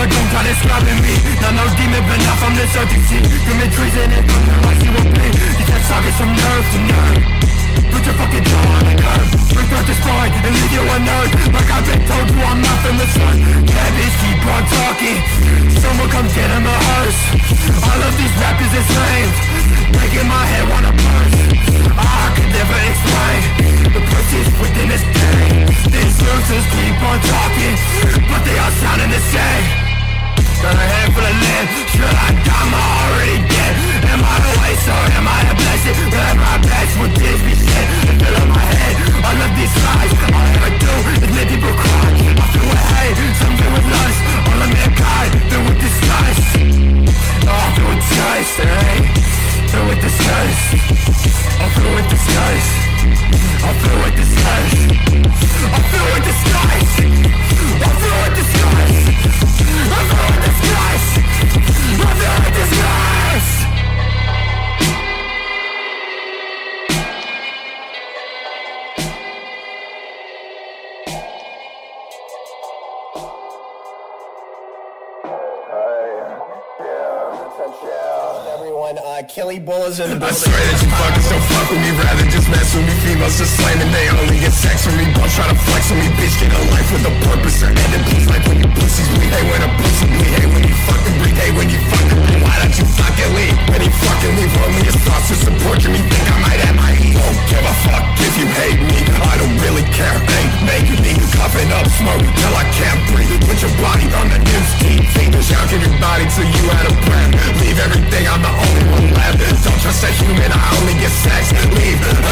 never don't try describing me Not no demon but not from this earth you see Commit treason and thunder like you will be You can targets from nerve to nerve Put your fucking jaw on the curb Break out the and leave you unnerved Like I've been told you I'm not from the sun Cabbies keep on talking Someone come get in the hearse. All of these rappers is lame. Making my head All sounding the same Got a head full of Should I die? I'm already dead Am I a waste or am I a blessing? Whatever I best would this be shit It's fill up my head All of these lies. All I ever do is make people cry. I feel with hate Some feel with lust All of mankind Filled with disgust I feel with disgust, eh? Filled with disgust I feel with disgust I feel with disgust I feel with disgust Everyone, uh, Kill Ebola is in the I swear that you fuckers don't fuck with me. Rather just mess with me. Females just slamming They only get sex from me. Bumps try to flex on me. Bitch get a life with a purpose Till you out of breath. Leave everything I'm the only one left. Don't trust a human I only get sex. Leave